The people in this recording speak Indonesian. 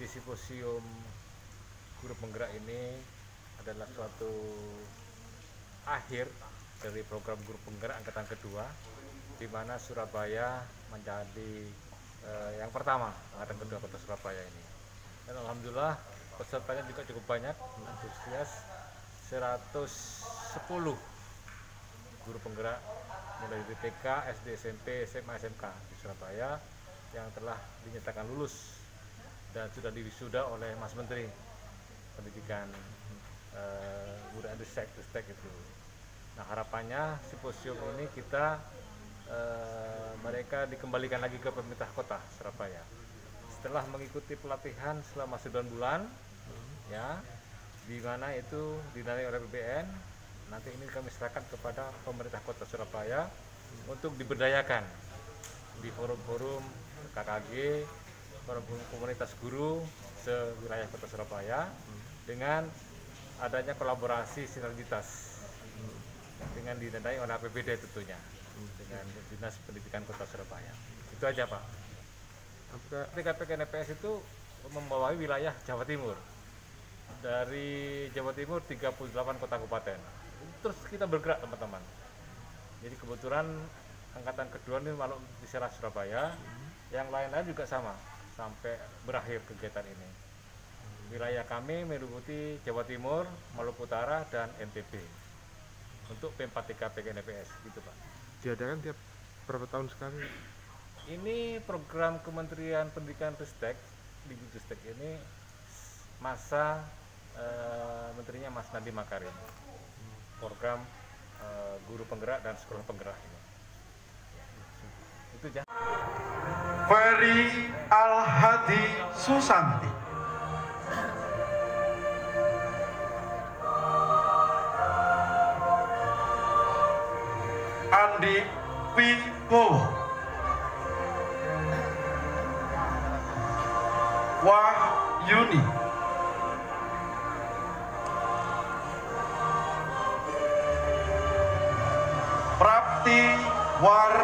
Jadi simposium guru penggerak ini adalah suatu akhir dari program guru penggerak angkatan kedua di mana Surabaya menjadi eh, yang pertama angkatan kedua kota Surabaya ini. Dan alhamdulillah pesertanya juga cukup banyak, antusias 110 guru penggerak mulai dari TK, SD, SMP, SMA, SMK di Surabaya yang telah dinyatakan lulus dan sudah diwisuda oleh Mas Menteri Pendidikan eh, Budaya Ristek itu. Nah harapannya simposium ini kita eh, mereka dikembalikan lagi ke pemerintah kota Surabaya. Setelah mengikuti pelatihan selama 9 bulan, ya, di mana itu dinilai oleh BPN, nanti ini kami serahkan kepada pemerintah kota Surabaya untuk diberdayakan di forum-forum KKG, komunitas guru sewilayah kota Surabaya dengan adanya kolaborasi sinergitas dengan dinadai oleh APBD tentunya dengan Dinas Pendidikan Kota Surabaya. Itu aja Pak. Apakah TKP KNPS itu membawahi wilayah Jawa Timur. Dari Jawa Timur 38 kota kabupaten. Terus kita bergerak teman-teman. Jadi kebetulan angkatan kedua ini malu di Serah Surabaya, yang lain-lain juga sama sampai berakhir kegiatan ini. Wilayah kami meliputi Jawa Timur, Maluku Utara, dan NTB untuk P4TK PKNPS gitu Pak. diadakan tiap berapa tahun sekali? Ini program Kementerian Pendidikan Ristek di Ristek ini masa eh, menterinya Mas Nadiem Makarim. Program eh, guru penggerak dan sekolah penggerak ini. Itu aja. Ferry Alhadi Susanti. Andi Wibowo. Wahyuni. Prapti War